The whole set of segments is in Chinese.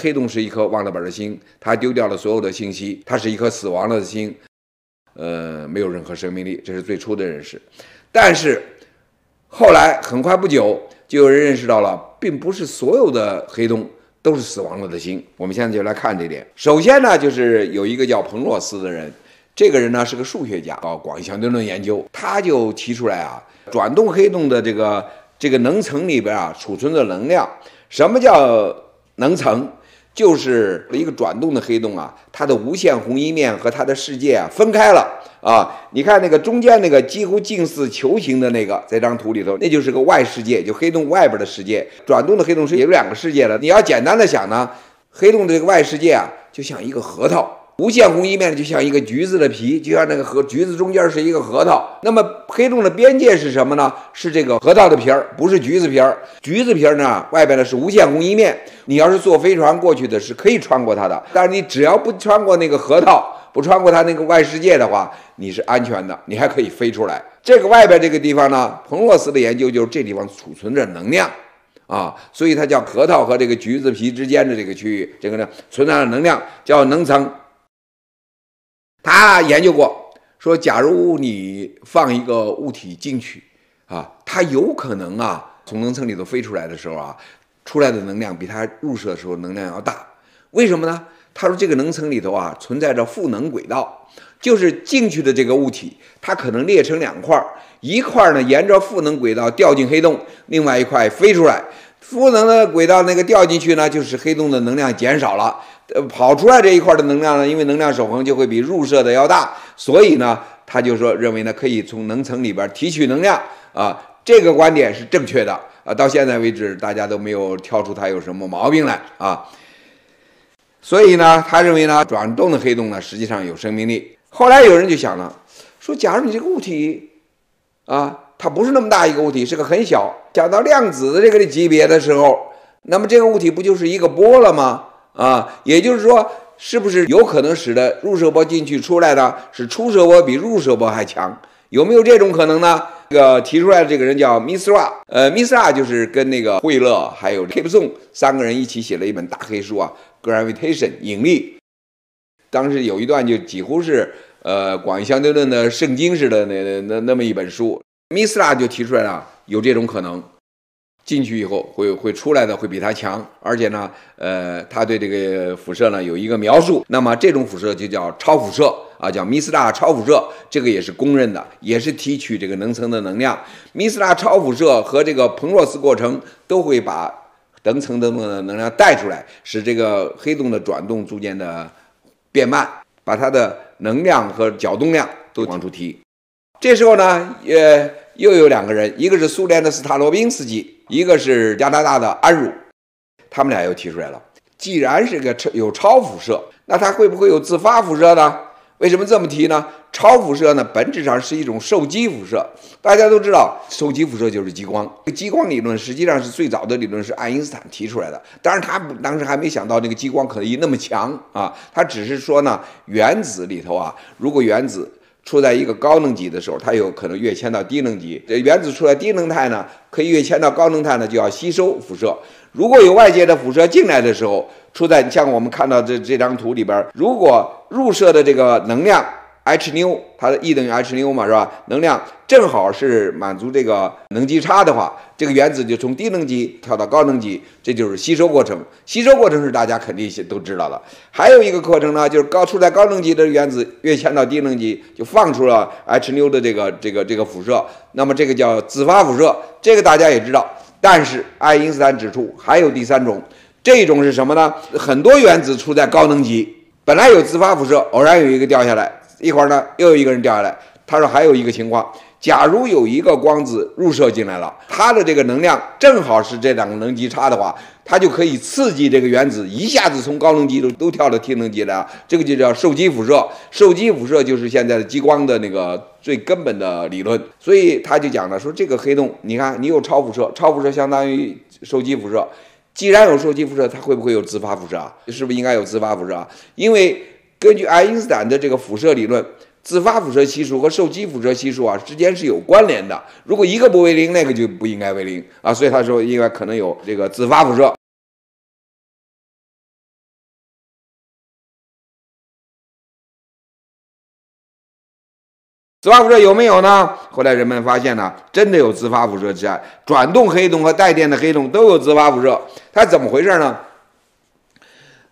黑洞是一颗忘了本的星，它丢掉了所有的信息，它是一颗死亡了的星，呃，没有任何生命力，这是最初的认识。但是后来很快不久，就有人认识到了，并不是所有的黑洞都是死亡了的星。我们现在就来看这点。首先呢，就是有一个叫彭洛斯的人，这个人呢是个数学家，搞广义相对论研究，他就提出来啊，转动黑洞的这个这个能层里边啊储存的能量，什么叫能层？就是一个转动的黑洞啊，它的无限红移面和它的世界啊分开了啊。你看那个中间那个几乎近似球形的那个，这张图里头，那就是个外世界，就黑洞外边的世界。转动的黑洞是有两个世界的。你要简单的想呢，黑洞的这个外世界啊，就像一个核桃。无限红一面就像一个橘子的皮，就像那个核橘子中间是一个核桃。那么黑洞的边界是什么呢？是这个核桃的皮儿，不是橘子皮儿。橘子皮儿呢，外边呢是无限红一面。你要是坐飞船过去的是可以穿过它的，但是你只要不穿过那个核桃，不穿过它那个外世界的话，你是安全的，你还可以飞出来。这个外边这个地方呢，彭洛斯的研究就是这地方储存着能量啊，所以它叫核桃和这个橘子皮之间的这个区域，这个呢存在着能量，叫能层。他研究过，说假如你放一个物体进去，啊，它有可能啊从能层里头飞出来的时候啊，出来的能量比它入射的时候能量要大。为什么呢？他说这个能层里头啊存在着赋能轨道，就是进去的这个物体，它可能裂成两块，一块呢沿着赋能轨道掉进黑洞，另外一块飞出来。赋能的轨道那个掉进去呢，就是黑洞的能量减少了。呃，跑出来这一块的能量呢，因为能量守恒就会比入射的要大，所以呢，他就说认为呢，可以从能层里边提取能量啊，这个观点是正确的啊。到现在为止，大家都没有挑出它有什么毛病来啊。所以呢，他认为呢，转动的黑洞呢，实际上有生命力。后来有人就想了，说假如你这个物体啊，它不是那么大一个物体，是个很小，讲到量子的这个级别的时候，那么这个物体不就是一个波了吗？啊，也就是说，是不是有可能使得入射波进去出来的是出射波比入射波还强？有没有这种可能呢？这个提出来的这个人叫 Misra，呃，Misra 就是跟那个惠勒还有 k i p s o n 三个人一起写了一本大黑书啊，Gravitation 引力。当时有一段就几乎是呃广义相对论的圣经似的那那那那么一本书，Misra 就提出来了有这种可能。进去以后会会出来的会比它强，而且呢，呃，它对这个辐射呢有一个描述。那么这种辐射就叫超辐射啊，叫米斯拉超辐射，这个也是公认的，也是提取这个能层的能量。米斯拉超辐射和这个彭洛斯过程都会把等层的能量带出来，使这个黑洞的转动逐渐的变慢，把它的能量和角动量都往出提。这时候呢，呃，又有两个人，一个是苏联的斯塔罗宾斯基。一个是加拿大的安茹，他们俩又提出来了，既然是个超有超辐射，那它会不会有自发辐射呢？为什么这么提呢？超辐射呢，本质上是一种受激辐射。大家都知道，受激辐射就是激光。激光理论实际上是最早的理论，是爱因斯坦提出来的。当然，他当时还没想到这个激光可以那么强啊。他只是说呢，原子里头啊，如果原子处在一个高能级的时候，它有可能跃迁到低能级。这原子处在低能态呢，可以跃迁到高能态呢，就要吸收辐射。如果有外界的辐射进来的时候，处在像我们看到这这张图里边，如果入射的这个能量。H 纽，它的 E 等于 h 纽嘛，是吧？能量正好是满足这个能级差的话，这个原子就从低能级跳到高能级，这就是吸收过程。吸收过程是大家肯定都知道的。还有一个过程呢，就是高处在高能级的原子跃迁到低能级，就放出了 h 纽的这个这个这个辐射。那么这个叫自发辐射，这个大家也知道。但是爱因斯坦指出还有第三种，这种是什么呢？很多原子处在高能级，本来有自发辐射，偶然有一个掉下来。一会儿呢，又有一个人掉下来。他说还有一个情况，假如有一个光子入射进来了，它的这个能量正好是这两个能级差的话，它就可以刺激这个原子一下子从高能级都都跳到低能级来。这个就叫受激辐射。受激辐射就是现在的激光的那个最根本的理论。所以他就讲了，说这个黑洞，你看你有超辐射，超辐射相当于受激辐射。既然有受激辐射，它会不会有自发辐射啊？是不是应该有自发辐射啊？因为根据爱因斯坦的这个辐射理论，自发辐射系数和受激辐射系数啊之间是有关联的。如果一个不为零，那个就不应该为零啊。所以他说应该可能有这个自发辐射。自发辐射有没有呢？后来人们发现呢，真的有自发辐射之爱，转动黑洞和带电的黑洞都有自发辐射。它怎么回事呢？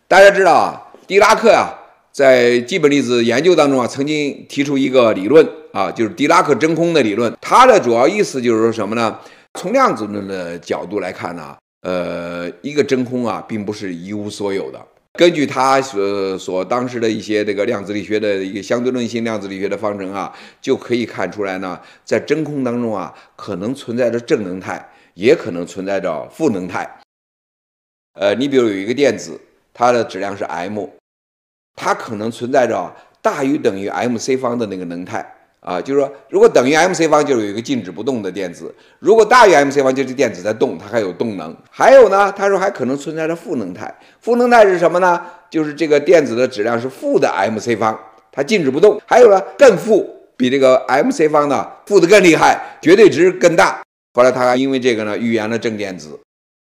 大家知道啊，狄拉克啊，在基本粒子研究当中啊，曾经提出一个理论啊，就是狄拉克真空的理论。它的主要意思就是说什么呢？从量子论的角度来看呢，呃，一个真空啊，并不是一无所有的。根据他所所当时的一些这个量子力学的一个相对论性量子力学的方程啊，就可以看出来呢，在真空当中啊，可能存在着正能态，也可能存在着负能态。呃，你比如有一个电子，它的质量是 m，它可能存在着大于等于 m c 方的那个能态。啊，就是说，如果等于 m c 方，就有一个静止不动的电子；如果大于 m c 方，就是电子在动，它还有动能。还有呢，他说还可能存在着负能态。负能态是什么呢？就是这个电子的质量是负的 m c 方，它静止不动。还有呢，更负，比这个 m c 方呢负的更厉害，绝对值更大。后来他还因为这个呢预言了正电子。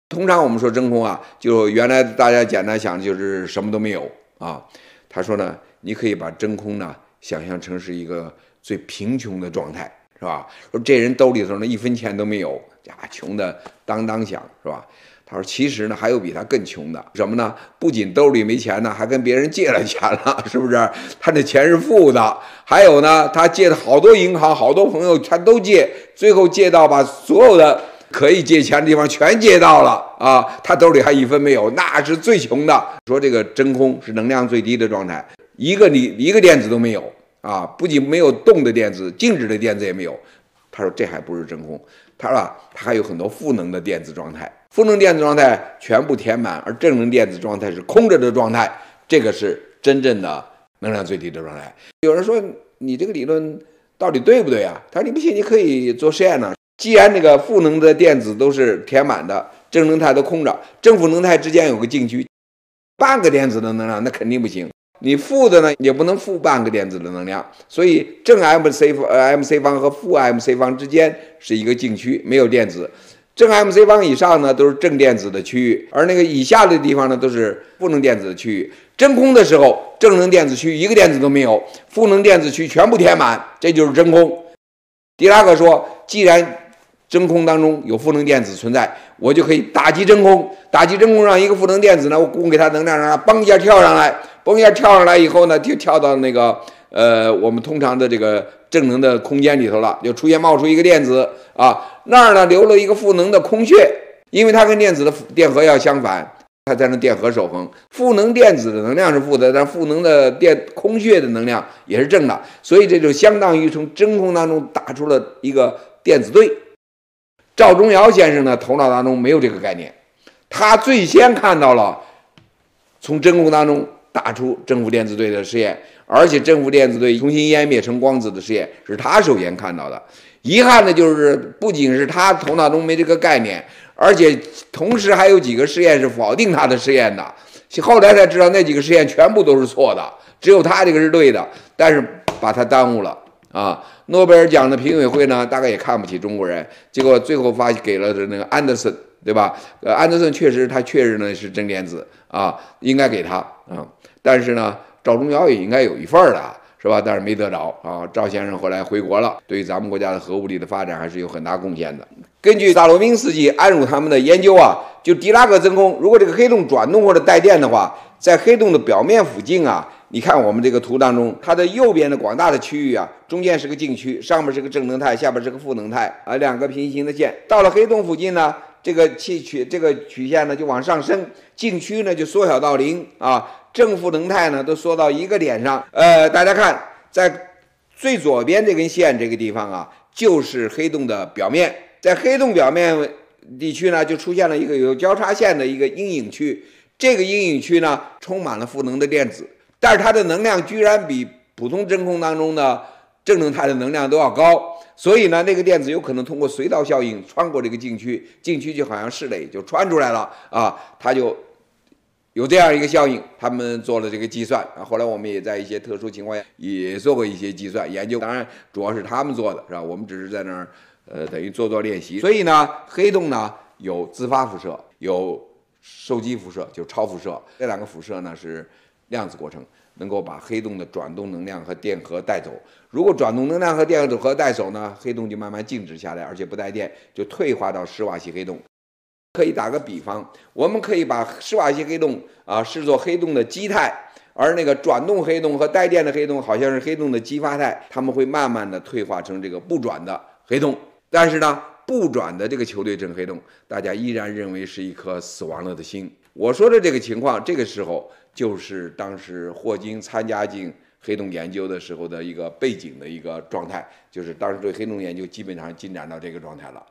通常我们说真空啊，就原来大家简单想就是什么都没有啊。他说呢，你可以把真空呢想象成是一个。最贫穷的状态是吧？说这人兜里头呢一分钱都没有，呀，穷的当当响是吧？他说其实呢还有比他更穷的，什么呢？不仅兜里没钱呢，还跟别人借了钱了，是不是？他那钱是负的。还有呢，他借的好多银行、好多朋友全都借，最后借到把所有的可以借钱的地方全借到了啊，他兜里还一分没有，那是最穷的。说这个真空是能量最低的状态，一个你一个电子都没有。啊，不仅没有动的电子，静止的电子也没有。他说这还不是真空，他说他还有很多负能的电子状态，负能电子状态全部填满，而正能电子状态是空着的状态，这个是真正的能量最低的状态。有人说你这个理论到底对不对啊？他说你不信，你可以做实验呢。既然那个负能的电子都是填满的，正能态都空着，正负能态之间有个静区，半个电子的能量那肯定不行。你负的呢，也不能负半个电子的能量，所以正 m c 方呃 m c 方和负 m c 方之间是一个静区，没有电子。正 m c 方以上呢都是正电子的区域，而那个以下的地方呢都是负能电子的区域。真空的时候，正能电子区一个电子都没有，负能电子区全部填满，这就是真空。狄拉克说，既然真空当中有负能电子存在，我就可以打击真空，打击真空让一个负能电子呢，我供给它能量，让它嘣一下跳上来。嘣一下跳上来以后呢，就跳到那个呃我们通常的这个正能的空间里头了，就出现冒出一个电子啊，那儿呢留了一个负能的空穴，因为它跟电子的电荷要相反，它才能电荷守恒。负能电子的能量是负的，但负能的电空穴的能量也是正的，所以这就相当于从真空当中打出了一个电子对。赵忠尧先生呢头脑当中没有这个概念，他最先看到了从真空当中。打出正负电子对的实验，而且正负电子对重新湮灭成光子的实验是他首先看到的。遗憾的就是，不仅是他头脑中没这个概念，而且同时还有几个实验是否定他的实验的。后来才知道那几个实验全部都是错的，只有他这个是对的，但是把他耽误了啊！诺贝尔奖的评委会呢，大概也看不起中国人，结果最后发给了那个安德森，对吧？呃，安德森确实他确实呢是正电子啊，应该给他啊。但是呢，赵忠尧也应该有一份儿的，是吧？但是没得着啊。赵先生后来回国了，对咱们国家的核物理的发展还是有很大贡献的。根据萨罗宾斯基、安茹他们的研究啊，就狄拉克真空，如果这个黑洞转动或者带电的话，在黑洞的表面附近啊，你看我们这个图当中，它的右边的广大的区域啊，中间是个静区，上面是个正能态，下边是个负能态啊，两个平行的线。到了黑洞附近呢，这个气曲这个曲线呢就往上升，静区呢就缩小到零啊。正负能态呢都缩到一个点上，呃，大家看，在最左边这根线这个地方啊，就是黑洞的表面，在黑洞表面地区呢，就出现了一个有交叉线的一个阴影区，这个阴影区呢，充满了负能的电子，但是它的能量居然比普通真空当中的正能态的能量都要高，所以呢，那个电子有可能通过隧道效应穿过这个禁区，禁区就好像室垒就穿出来了啊，它就。有这样一个效应，他们做了这个计算啊。后来我们也在一些特殊情况下也做过一些计算研究，当然主要是他们做的，是吧？我们只是在那儿，呃，等于做做练习。所以呢，黑洞呢有自发辐射，有受激辐射，就超辐射。这两个辐射呢是量子过程，能够把黑洞的转动能量和电荷带走。如果转动能量和电荷带走呢，黑洞就慢慢静止下来，而且不带电，就退化到施瓦西黑洞。可以打个比方，我们可以把施瓦西黑洞啊视作黑洞的基态，而那个转动黑洞和带电的黑洞好像是黑洞的激发态，它们会慢慢的退化成这个不转的黑洞。但是呢，不转的这个球对称黑洞，大家依然认为是一颗死亡了的星。我说的这个情况，这个时候就是当时霍金参加进黑洞研究的时候的一个背景的一个状态，就是当时对黑洞研究基本上进展到这个状态了。